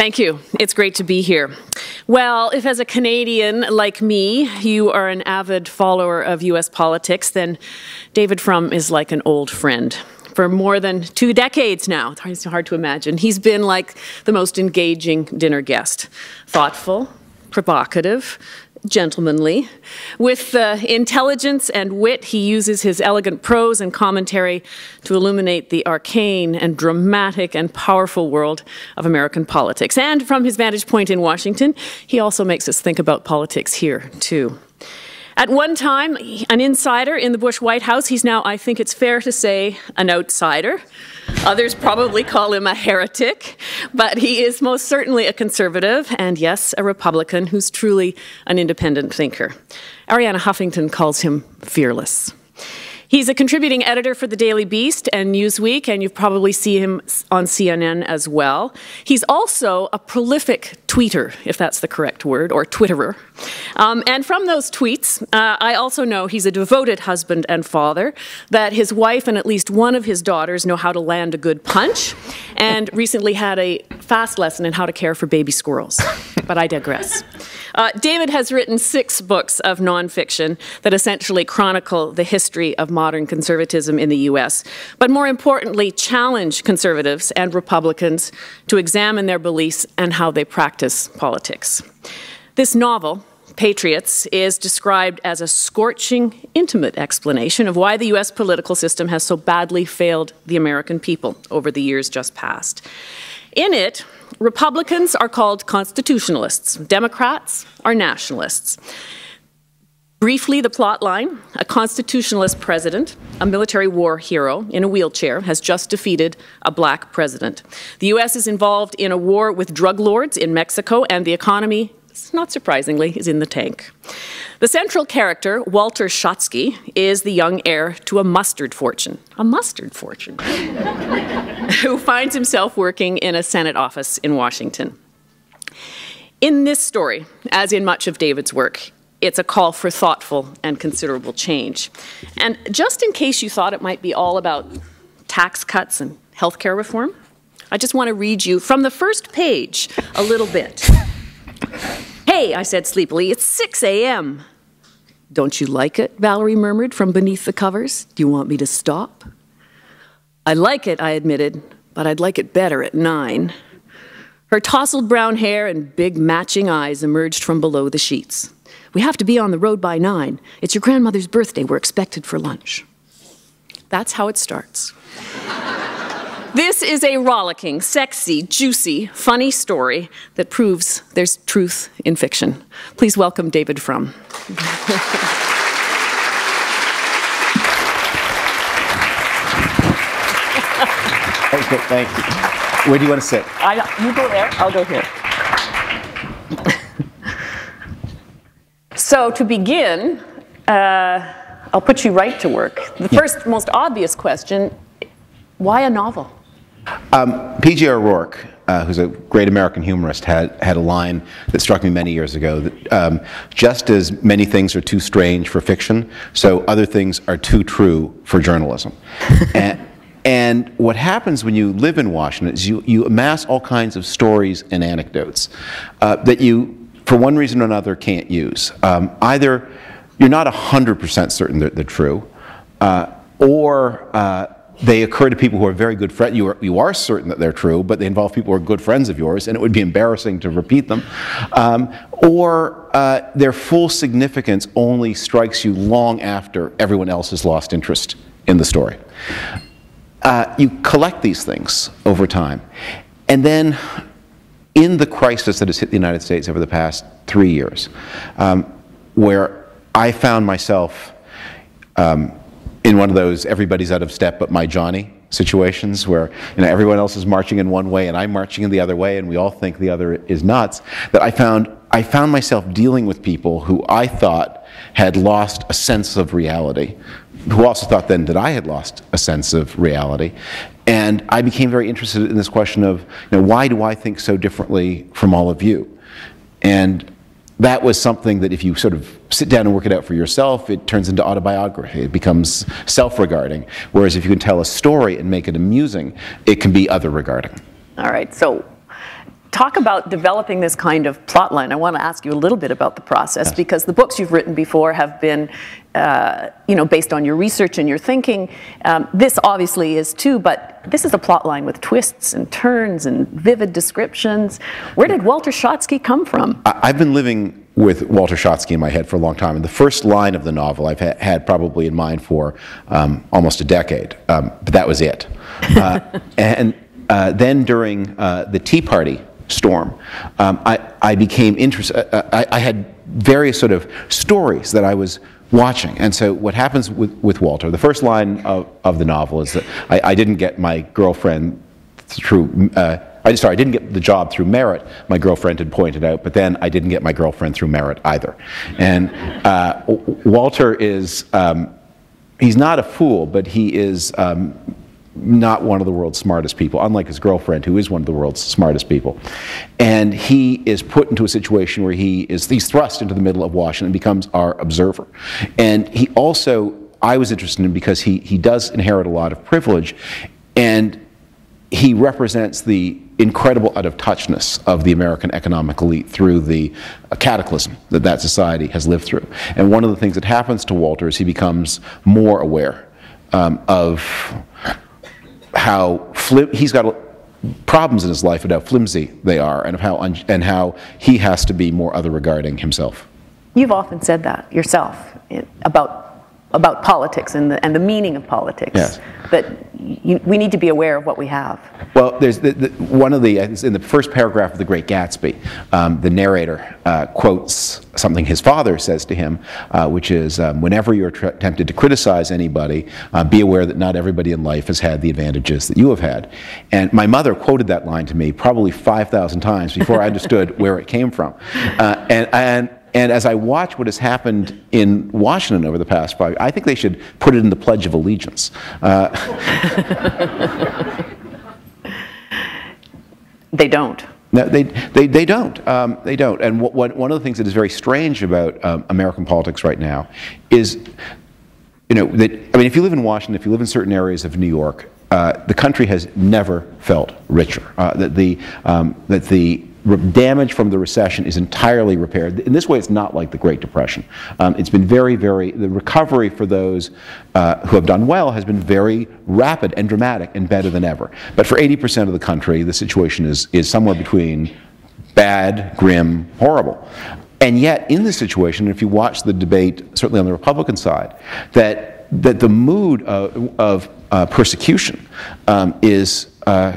Thank you. It's great to be here. Well, if as a Canadian like me, you are an avid follower of US politics, then David Frum is like an old friend. For more than two decades now, it's hard to imagine, he's been like the most engaging dinner guest. Thoughtful, provocative, gentlemanly. With uh, intelligence and wit, he uses his elegant prose and commentary to illuminate the arcane and dramatic and powerful world of American politics. And from his vantage point in Washington, he also makes us think about politics here, too. At one time, an insider in the Bush White House, he's now, I think it's fair to say, an outsider. Others probably call him a heretic, but he is most certainly a conservative and, yes, a Republican who's truly an independent thinker. Arianna Huffington calls him fearless. He's a contributing editor for the Daily Beast and Newsweek, and you probably see him on CNN as well. He's also a prolific tweeter, if that's the correct word, or Twitterer. Um, and from those tweets, uh, I also know he's a devoted husband and father, that his wife and at least one of his daughters know how to land a good punch, and recently had a fast lesson in how to care for baby squirrels. But I digress. Uh, David has written six books of nonfiction that essentially chronicle the history of modern conservatism in the U.S., but more importantly, challenge conservatives and Republicans to examine their beliefs and how they practice politics. This novel, Patriots is described as a scorching, intimate explanation of why the U.S. political system has so badly failed the American people over the years just past. In it, Republicans are called constitutionalists, Democrats are nationalists. Briefly, the plot line a constitutionalist president, a military war hero in a wheelchair, has just defeated a black president. The U.S. is involved in a war with drug lords in Mexico, and the economy not surprisingly, is in the tank. The central character, Walter Schottky, is the young heir to a mustard fortune. A mustard fortune. who finds himself working in a Senate office in Washington. In this story, as in much of David's work, it's a call for thoughtful and considerable change. And just in case you thought it might be all about tax cuts and health care reform, I just want to read you from the first page a little bit. Hey, I said sleepily, it's 6 a.m. Don't you like it? Valerie murmured from beneath the covers. Do you want me to stop? I like it, I admitted, but I'd like it better at nine. Her tousled brown hair and big matching eyes emerged from below the sheets. We have to be on the road by nine. It's your grandmother's birthday. We're expected for lunch. That's how it starts. This is a rollicking, sexy, juicy, funny story that proves there's truth in fiction. Please welcome David Frum. okay, thank you. Where do you want to sit? I, you go there, I'll go here. so, to begin, uh, I'll put you right to work. The yeah. first, most obvious question why a novel? Um, P.J. O'Rourke, uh, who's a great American humorist, had, had a line that struck me many years ago that um, just as many things are too strange for fiction, so other things are too true for journalism. and, and what happens when you live in Washington is you, you amass all kinds of stories and anecdotes uh, that you, for one reason or another, can't use. Um, either you're not 100% certain that they're true, uh, or uh, they occur to people who are very good friends. You are, you are certain that they're true, but they involve people who are good friends of yours, and it would be embarrassing to repeat them. Um, or uh, their full significance only strikes you long after everyone else has lost interest in the story. Uh, you collect these things over time. And then, in the crisis that has hit the United States over the past three years, um, where I found myself um, in one of those everybody's out of step but my Johnny situations where you know, everyone else is marching in one way and I'm marching in the other way and we all think the other is nuts, that I found, I found myself dealing with people who I thought had lost a sense of reality, who also thought then that I had lost a sense of reality. And I became very interested in this question of, you know, why do I think so differently from all of you? And that was something that if you sort of sit down and work it out for yourself, it turns into autobiography. It becomes self-regarding. Whereas if you can tell a story and make it amusing, it can be other-regarding. All right, so talk about developing this kind of plot line, I want to ask you a little bit about the process yes. because the books you've written before have been, uh, you know, based on your research and your thinking. Um, this obviously is too, but this is a plot line with twists and turns and vivid descriptions. Where did Walter Schottky come from? I've been living with Walter Schottky in my head for a long time. And the first line of the novel I've ha had probably in mind for um, almost a decade, um, but that was it. Uh, and uh, then during uh, the Tea Party storm, um, I, I, became interested. Uh, uh, I, I, had various sort of stories that I was watching. And so what happens with, with Walter, the first line of, of the novel is that I, I didn't get my girlfriend through uh, I, sorry, I didn't get the job through merit, my girlfriend had pointed out, but then I didn't get my girlfriend through merit either. And uh, Walter is, um, he's not a fool, but he is um, not one of the world's smartest people, unlike his girlfriend, who is one of the world's smartest people. And he is put into a situation where he is, he's thrust into the middle of Washington and becomes our observer. And he also, I was interested in him because he, he does inherit a lot of privilege. And he represents the incredible out of touchness of the American economic elite through the cataclysm that that society has lived through. And one of the things that happens to Walter is he becomes more aware um, of how he's got problems in his life and how flimsy they are and how and how he has to be more other regarding himself. You've often said that yourself eh, about about politics and the, and the meaning of politics. Yes. That you, we need to be aware of what we have. Well, there's the, the, one of the, in the first paragraph of The Great Gatsby, um, the narrator uh, quotes something his father says to him, uh, which is, um, whenever you're tempted to criticize anybody, uh, be aware that not everybody in life has had the advantages that you have had. And my mother quoted that line to me probably 5,000 times before I understood where it came from. Uh, and, and and as I watch what has happened in Washington over the past five, I think they should put it in the Pledge of Allegiance. Uh, they don't. No, they, they, they don't. Um, they don't. And what, what, one of the things that is very strange about um, American politics right now is, you know, that, I mean, if you live in Washington, if you live in certain areas of New York, uh, the country has never felt richer. Uh, that the, um, that the damage from the recession is entirely repaired. In this way, it's not like the Great Depression. Um, it's been very, very, the recovery for those uh, who have done well has been very rapid and dramatic and better than ever. But for 80% of the country, the situation is, is somewhere between bad, grim, horrible. And yet, in this situation, if you watch the debate, certainly on the Republican side, that, that the mood of, of uh, persecution um, is uh,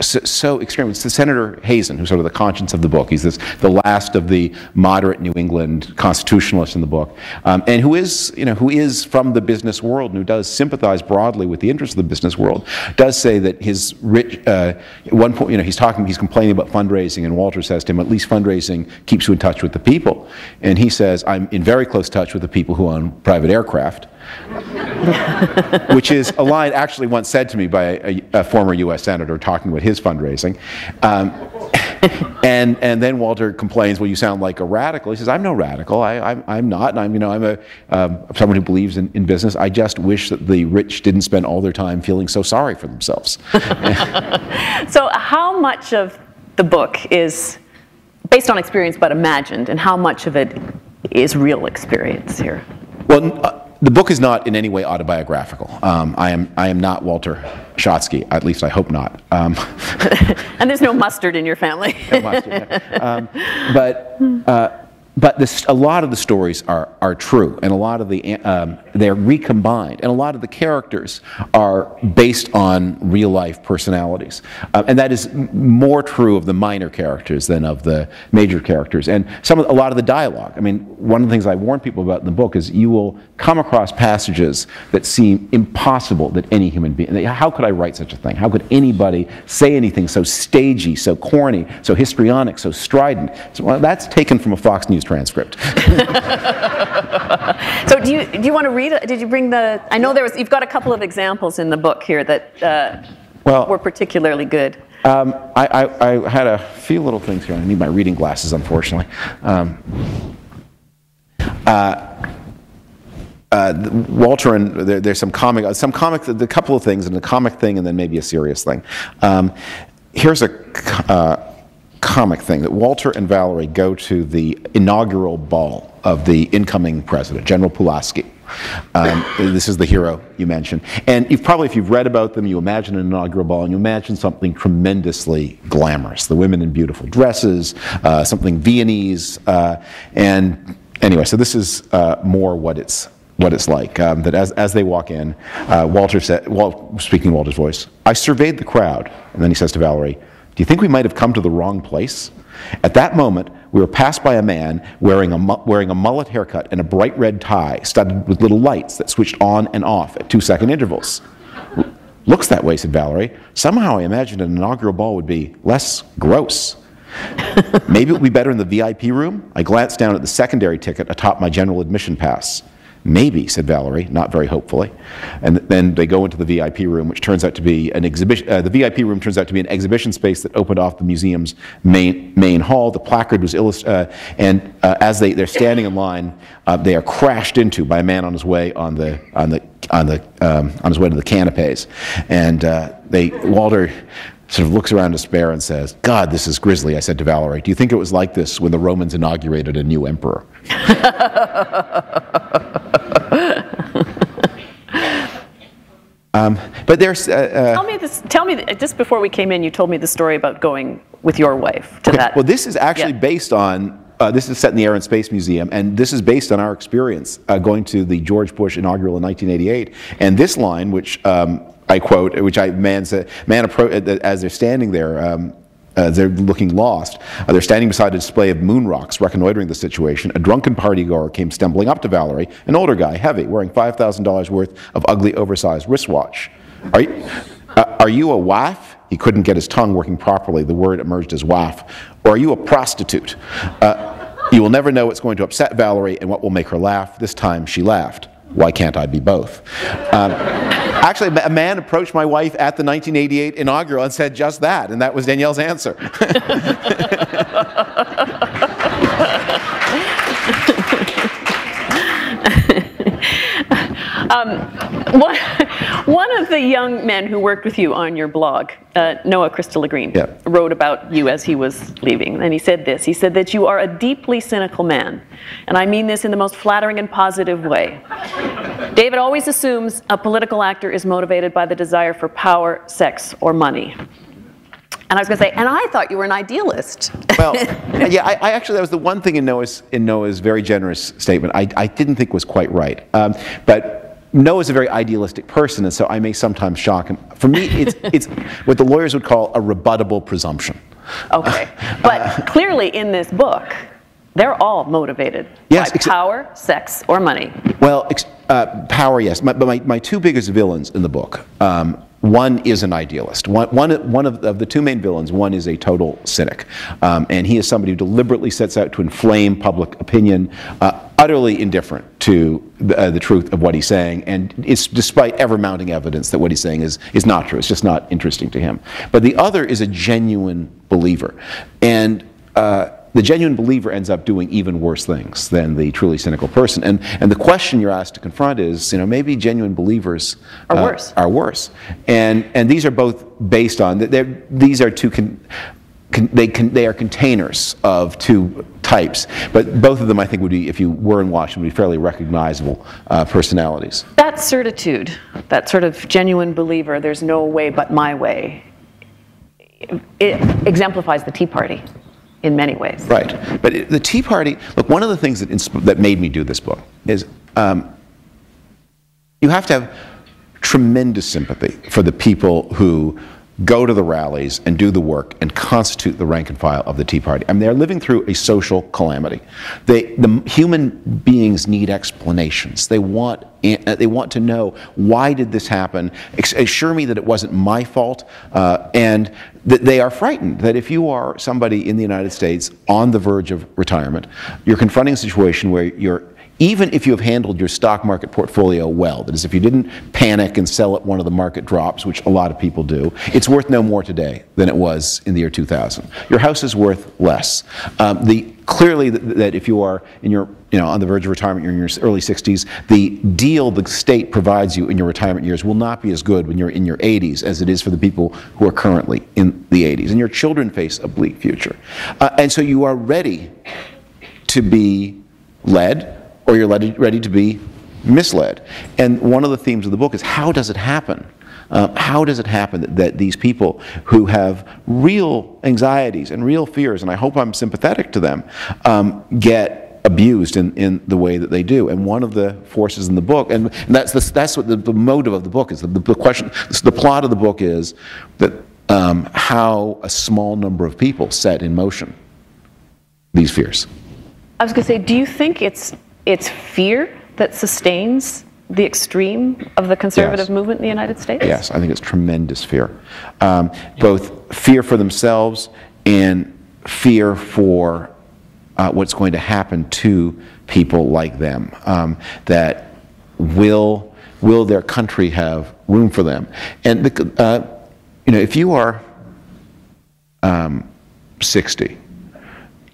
so, so extreme. It's the Senator Hazen, who's sort of the conscience of the book. He's this, the last of the moderate New England constitutionalists in the book, um, and who is, you know, who is from the business world and who does sympathize broadly with the interests of the business world. Does say that his rich, uh, one point, you know, he's talking, he's complaining about fundraising, and Walter says to him, at least fundraising keeps you in touch with the people. And he says, I'm in very close touch with the people who own private aircraft. which is a line actually once said to me by a, a former U.S. senator talking about his fundraising. Um, and and then Walter complains, "Well, you sound like a radical." He says, "I'm no radical. I, I'm I'm not. And I'm you know I'm a um, someone who believes in, in business. I just wish that the rich didn't spend all their time feeling so sorry for themselves." so, how much of the book is based on experience but imagined, and how much of it is real experience here? Well. Uh, the book is not in any way autobiographical. Um, I, am, I am not Walter Schottky, at least I hope not. Um, and there's no mustard in your family. no mustard, yeah. um, but uh, but this, a lot of the stories are, are true, and a lot of the, um, they're recombined, and a lot of the characters are based on real life personalities. Uh, and that is more true of the minor characters than of the major characters. And some of, a lot of the dialogue, I mean, one of the things I warn people about in the book is you will come across passages that seem impossible that any human being, how could I write such a thing? How could anybody say anything so stagey, so corny, so histrionic, so strident? So, well, that's taken from a Fox News transcript. so do you, do you want to read it? Did you bring the, I know there was, you've got a couple of examples in the book here that uh, well, were particularly good. Um, I, I, I, had a few little things here. I need my reading glasses, unfortunately. Um, uh, uh, Walter and there, there's some comic, some comic, a couple of things, and a comic thing, and then maybe a serious thing. Um, here's a uh, comic thing that Walter and Valerie go to the inaugural ball of the incoming president, General Pulaski. Um, this is the hero you mentioned. And you've probably, if you've read about them, you imagine an inaugural ball and you imagine something tremendously glamorous. The women in beautiful dresses, uh, something Viennese. Uh, and anyway, so this is uh, more what it's what it's like. Um, that as, as they walk in, uh, Walter said, Walt, speaking Walter's voice, I surveyed the crowd. And then he says to Valerie, Do you think we might have come to the wrong place? At that moment, we were passed by a man wearing a, wearing a mullet haircut and a bright red tie studded with little lights that switched on and off at two second intervals. Looks that way, said Valerie. Somehow I imagined an inaugural ball would be less gross. Maybe it would be better in the VIP room? I glanced down at the secondary ticket atop my general admission pass. Maybe, said Valerie, not very hopefully. And then they go into the VIP room, which turns out to be an exhibition. Uh, the VIP room turns out to be an exhibition space that opened off the museum's main, main hall. The placard was illustrated, uh, and uh, as they, they're standing in line, uh, they are crashed into by a man on his way on the, on the, on the, um, on his way to the canapes. And uh, they, Walter sort of looks around despair and says, God, this is grisly. I said to Valerie, Do you think it was like this when the Romans inaugurated a new emperor? um, but there's. Uh, uh, tell me this. Tell me just before we came in, you told me the story about going with your wife to okay, that. Well, this is actually yeah. based on. Uh, this is set in the Air and Space Museum, and this is based on our experience uh, going to the George Bush inaugural in 1988. And this line, which um, I quote, which I man said, man appro- as they're standing there. Um, uh, they're looking lost. Uh, they're standing beside a display of moon rocks, reconnoitering the situation. A drunken partygoer came stumbling up to Valerie, an older guy, heavy, wearing $5,000 worth of ugly, oversized wristwatch. Are you, uh, are you a wife? He couldn't get his tongue working properly. The word emerged as wife. Or are you a prostitute? Uh, you will never know what's going to upset Valerie and what will make her laugh. This time she laughed. Why can't I be both? Um, actually, a man approached my wife at the 1988 inaugural and said just that, and that was Danielle's answer. Um, one, one of the young men who worked with you on your blog, uh, Noah Christopher yeah. wrote about you as he was leaving. And he said this He said that you are a deeply cynical man. And I mean this in the most flattering and positive way. David always assumes a political actor is motivated by the desire for power, sex, or money. And I was going to say, and I thought you were an idealist. well, yeah, I, I, actually, that was the one thing in Noah's, in Noah's very generous statement I, I didn't think was quite right. Um, but Noah's a very idealistic person, and so I may sometimes shock him. For me, it's, it's what the lawyers would call a rebuttable presumption. Okay. But uh, clearly in this book, they're all motivated yes, by power, sex, or money. Well, uh, power, yes. My, but my, my two biggest villains in the book um, one is an idealist. One, one, one of, of, the two main villains, one is a total cynic. Um, and he is somebody who deliberately sets out to inflame public opinion, uh, utterly indifferent to the, uh, the, truth of what he's saying, and it's despite ever mounting evidence that what he's saying is, is not true. It's just not interesting to him. But the other is a genuine believer. And uh, the genuine believer ends up doing even worse things than the truly cynical person. And, and the question you're asked to confront is, you know, maybe genuine believers are uh, worse. Are worse. And, and these are both based on, these are two, con, con, they, con, they are containers of two types. But both of them, I think, would be, if you were in Washington, would be fairly recognizable uh, personalities. That certitude, that sort of genuine believer, there's no way but my way, it exemplifies the Tea Party in many ways. Right. But it, the Tea Party, look, one of the things that, that made me do this book is um, you have to have tremendous sympathy for the people who go to the rallies and do the work and constitute the rank and file of the Tea Party. I mean, they're living through a social calamity. They, the human beings need explanations. They want, uh, they want to know why did this happen? Assure me that it wasn't my fault. Uh, and that they are frightened that if you are somebody in the United States on the verge of retirement, you're confronting a situation where you're even if you have handled your stock market portfolio well, that is, if you didn't panic and sell at one of the market drops, which a lot of people do, it's worth no more today than it was in the year 2000. Your house is worth less. Um, the, clearly, that, that if you are in your, you know, on the verge of retirement, you're in your early 60s, the deal the state provides you in your retirement years will not be as good when you're in your 80s as it is for the people who are currently in the 80s. And your children face a bleak future. Uh, and so you are ready to be led or you're ready to be misled. And one of the themes of the book is how does it happen? Uh, how does it happen that, that, these people who have real anxieties and real fears, and I hope I'm sympathetic to them, um, get abused in, in the way that they do? And one of the forces in the book, and, and that's, the, that's what the, the, motive of the book is, the, the question, the plot of the book is that um, how a small number of people set in motion these fears. I was going to say, do you think it's it's fear that sustains the extreme of the conservative yes. movement in the United States? Yes, I think it's tremendous fear. Um, both fear for themselves and fear for uh, what's going to happen to people like them. Um, that will will their country have room for them? And the, uh, you know, if you are um, 60,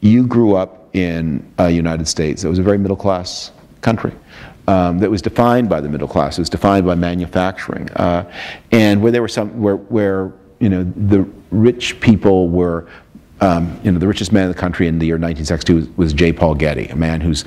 you grew up in uh, United States. It was a very middle class country um, that was defined by the middle class. It was defined by manufacturing, uh, and where there were some where where you know the rich people were. Um, you know, the richest man in the country in the year 1962 was, was J. Paul Getty, a man whose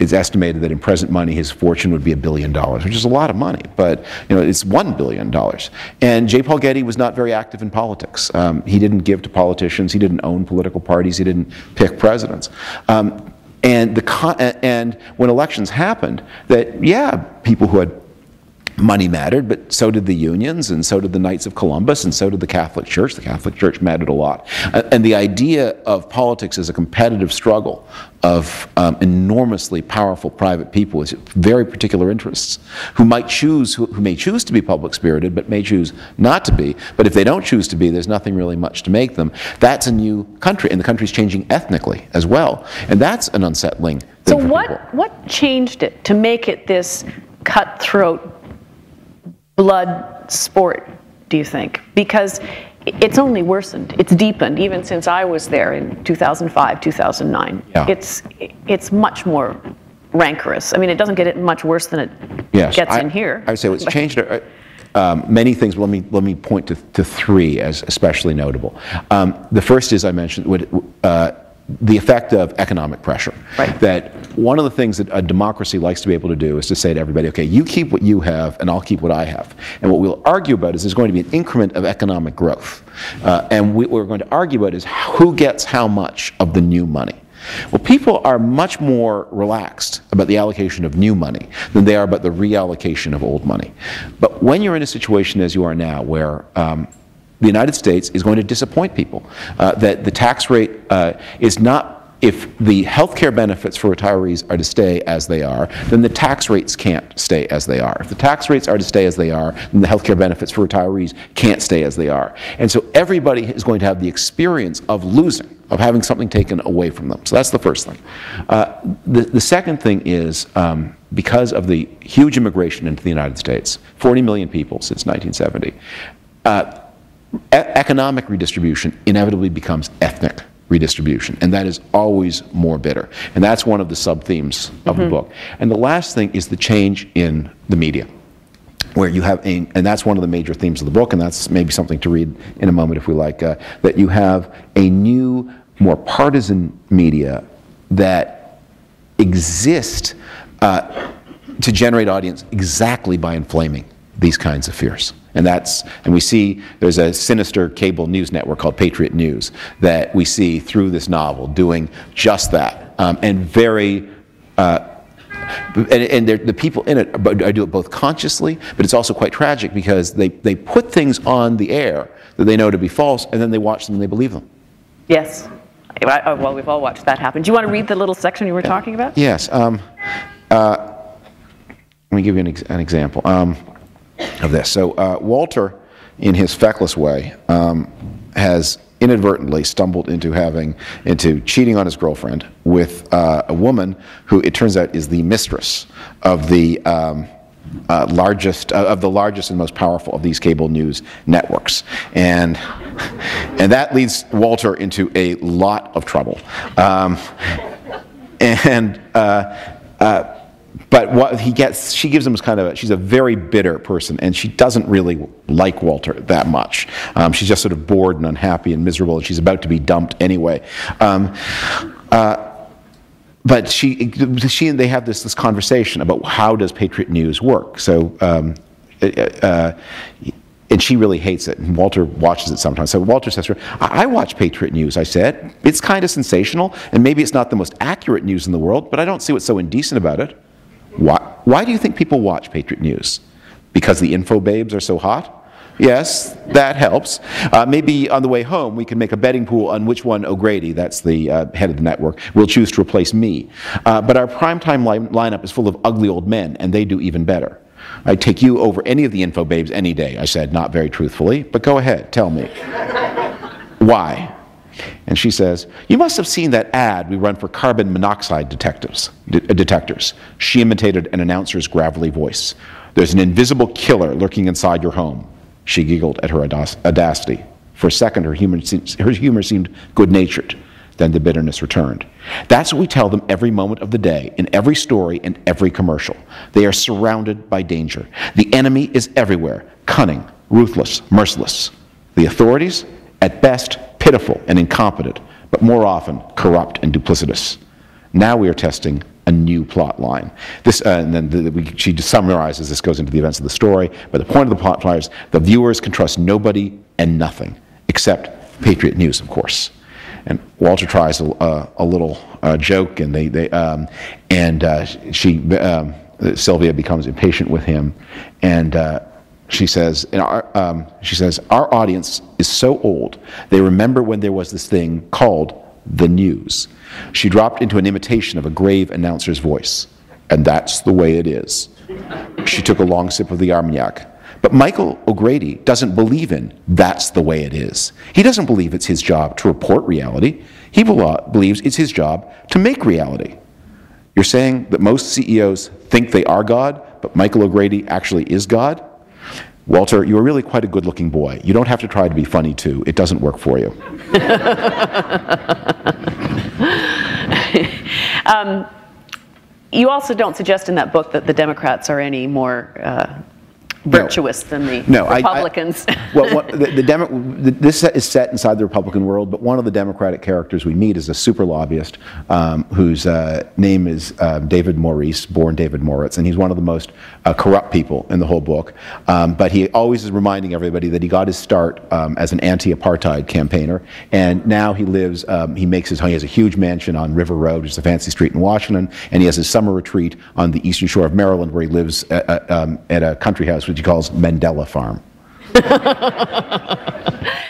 it's estimated that in present money his fortune would be a billion dollars, which is a lot of money, but you know it's one billion dollars. And J. Paul Getty was not very active in politics. Um, he didn't give to politicians. He didn't own political parties. He didn't pick presidents. Um, and the and when elections happened, that yeah, people who had money mattered, but so did the unions, and so did the Knights of Columbus, and so did the Catholic Church. The Catholic Church mattered a lot. And the idea of politics as a competitive struggle of um, enormously powerful private people with very particular interests who might choose, who, who may choose to be public spirited, but may choose not to be. But if they don't choose to be, there's nothing really much to make them. That's a new country, and the country's changing ethnically as well. And that's an unsettling so what, what changed it to make it this cutthroat blood sport, do you think? Because it's only worsened. It's deepened even since I was there in 2005, 2009. Yeah. It's it's much more rancorous. I mean, it doesn't get it much worse than it yes, gets I, in here. I would say it's changed. Uh, um, many things. Let me let me point to, to three as especially notable. Um, the first is I mentioned what. Uh, the effect of economic pressure. Right. That one of the things that a democracy likes to be able to do is to say to everybody, okay, you keep what you have and I'll keep what I have. And what we'll argue about is there's going to be an increment of economic growth. Uh, and we, what we're going to argue about is who gets how much of the new money. Well, people are much more relaxed about the allocation of new money than they are about the reallocation of old money. But when you're in a situation as you are now, where um, the United States is going to disappoint people. Uh, that the tax rate uh, is not if the health care benefits for retirees are to stay as they are, then the tax rates can't stay as they are. If the tax rates are to stay as they are, then the health care benefits for retirees can't stay as they are. And so everybody is going to have the experience of losing, of having something taken away from them. So that's the first thing. Uh, the, the second thing is um, because of the huge immigration into the United States, 40 million people since 1970, uh, economic redistribution inevitably becomes ethnic redistribution, and that is always more bitter. And that's one of the sub-themes of mm -hmm. the mm-hmm. book. And the last thing is the change in the media where you have, a, and that's one of the major themes of the book, and that's maybe something to read in a moment if we like, uh, that you have a new, more partisan media that exist uh, to generate audience exactly by inflaming these kinds of fears. And that's, and we see there's a sinister cable news network called Patriot News that we see through this novel doing just that. Um, and very, uh, and, and the people in it I do it both consciously, but it's also quite tragic because they, they put things on the air that they know to be false, and then they watch them and they believe them. Yes. Well, we've all watched that happen. Do you want to read the little section you were talking about? Yes. Um, uh, let me give you an, ex an example. Um, of this. So uh, Walter, in his feckless way, um, has inadvertently stumbled into having into cheating on his girlfriend with uh, a woman who it turns out is the mistress of the um, uh, largest uh, of the largest and most powerful of these cable news networks, and and that leads Walter into a lot of trouble. Um, and uh, uh, but what he gets, she gives him kind of, a, she's a very bitter person, and she doesn't really like Walter that much. Um, she's just sort of bored and unhappy and miserable, and she's about to be dumped anyway. Um, uh, but she, she and they have this, this conversation about how does Patriot News work. So, um, uh, uh and she really hates it. And Walter watches it sometimes. So Walter says to her, I, I watch Patriot News, I said. It's kind of sensational, and maybe it's not the most accurate news in the world, but I don't see what's so indecent about it. Why, why do you think people watch Patriot News? Because the info babes are so hot? Yes, that helps. Uh, maybe on the way home, we can make a betting pool on which one O'Grady, that's the uh, head of the network, will choose to replace me. Uh, but our primetime li lineup is full of ugly old men, and they do even better. I'd take you over any of the info babes any day, I said, not very truthfully, but go ahead, tell me. Why? And she says, You must have seen that ad we run for carbon monoxide detectives, de uh, detectors. She imitated an announcer's gravelly voice. There's an invisible killer lurking inside your home. She giggled at her audacity. For a second, her humor, her humor seemed good natured. Then the bitterness returned. That's what we tell them every moment of the day, in every story and every commercial. They are surrounded by danger. The enemy is everywhere cunning, ruthless, merciless. The authorities, at best, pitiful and incompetent, but more often corrupt and duplicitous. Now we are testing a new plot line. This, uh, and then the, we, she summarizes, this goes into the events of the story, but the point of the plot line is the viewers can trust nobody and nothing, except Patriot News, of course. And Walter tries a, a little uh, joke, and they, they um, and uh, she, um, Sylvia becomes impatient with him, and uh, she says, our, um, she says, our audience is so old, they remember when there was this thing called the news. She dropped into an imitation of a grave announcer's voice. And that's the way it is. She took a long sip of the Armagnac. But Michael O'Grady doesn't believe in that's the way it is. He doesn't believe it's his job to report reality. He believes it's his job to make reality. You're saying that most CEOs think they are God, but Michael O'Grady actually is God? Walter, you are really quite a good looking boy. You don't have to try to be funny too. It doesn't work for you. um, you also don't suggest in that book that the Democrats are any more uh, virtuous no. than the no, Republicans. I, I, well, what, the, the Demo, the, this is set inside the Republican world, but one of the Democratic characters we meet is a super lobbyist um, whose uh, name is uh, David Maurice, born David Moritz, and he's one of the most uh, corrupt people in the whole book. Um, but he always is reminding everybody that he got his start um, as an anti-apartheid campaigner, and now he lives, um, he makes his, he has a huge mansion on River Road, which is a fancy street in Washington, and he has his summer retreat on the eastern shore of Maryland, where he lives at, uh, uh, um, at a country house what she calls Mandela Farm.